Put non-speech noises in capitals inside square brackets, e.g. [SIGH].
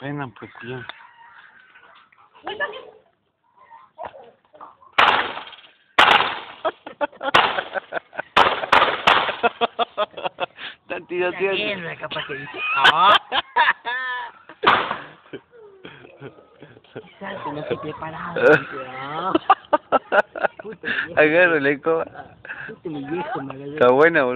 pena, pues, tío. [LAUGHS] Tantito, tío. Capaz que dice. [LAUGHS] ¡Ah! [LAUGHS] No se preparaba. Agárrale, coba. Está buena, boludo.